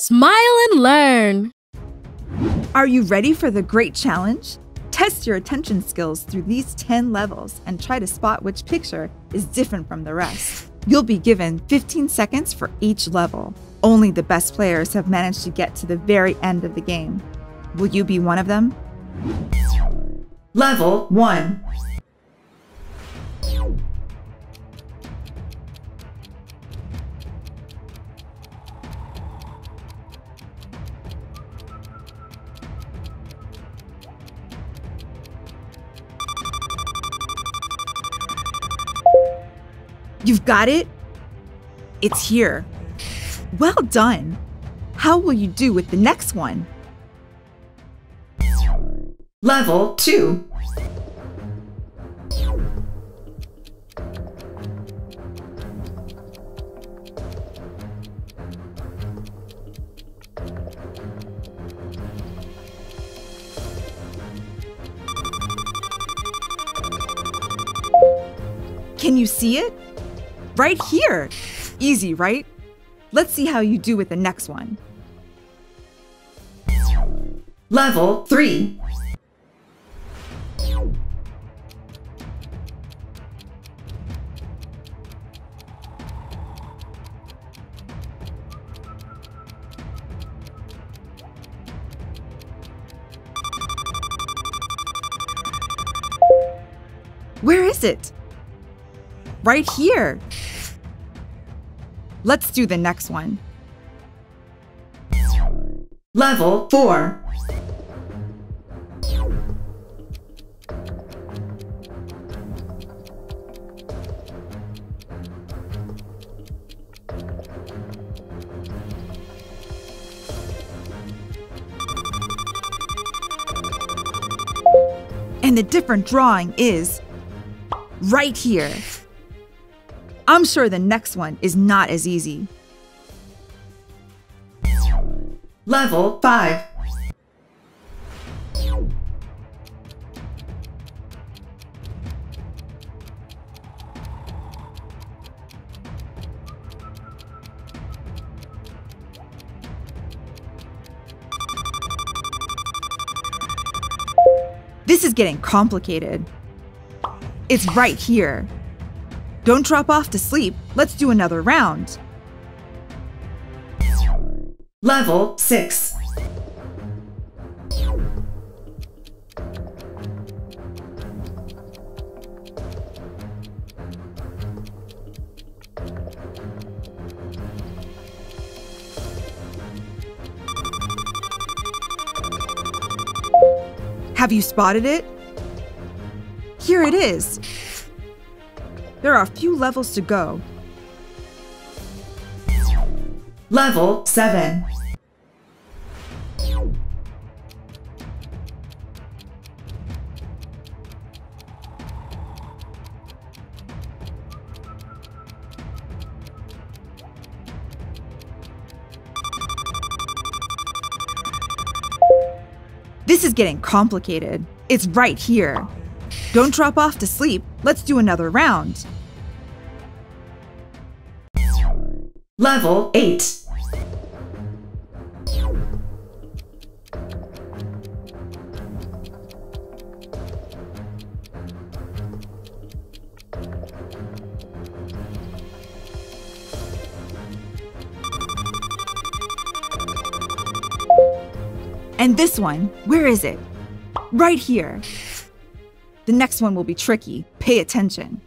Smile and learn. Are you ready for the great challenge? Test your attention skills through these 10 levels and try to spot which picture is different from the rest. You'll be given 15 seconds for each level. Only the best players have managed to get to the very end of the game. Will you be one of them? Level 1 You've got it? It's here. Well done. How will you do with the next one? Level 2 Can you see it? Right here. Easy, right? Let's see how you do with the next one. Level 3 Where is it? Right here. Let's do the next one. Level 4 And the different drawing is right here. I'm sure the next one is not as easy. Level 5 This is getting complicated. It's right here. Don't drop off to sleep. Let's do another round. Level 6 Have you spotted it? Here it is. There are a few levels to go. Level 7 This is getting complicated. It's right here. Don't drop off to sleep. Let's do another round. Level 8 And this one, where is it? Right here. The next one will be tricky. Pay attention.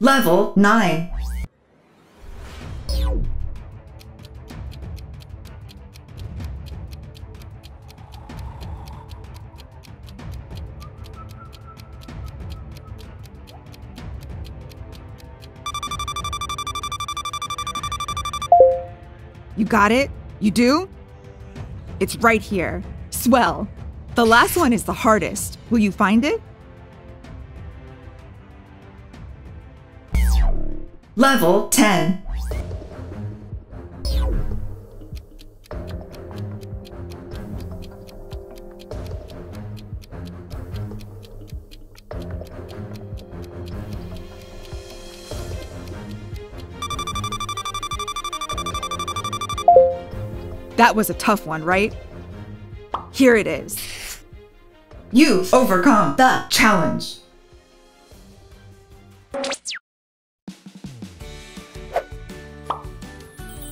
Level 9 You got it? You do? It's right here. Swell. The last one is the hardest. Will you find it? Level 10. That was a tough one, right? Here it is. You've overcome the challenge.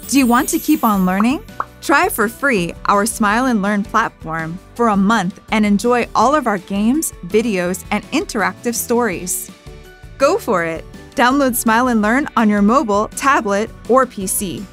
Do you want to keep on learning? Try for free our Smile and Learn platform for a month and enjoy all of our games, videos, and interactive stories. Go for it! Download Smile and Learn on your mobile, tablet, or PC.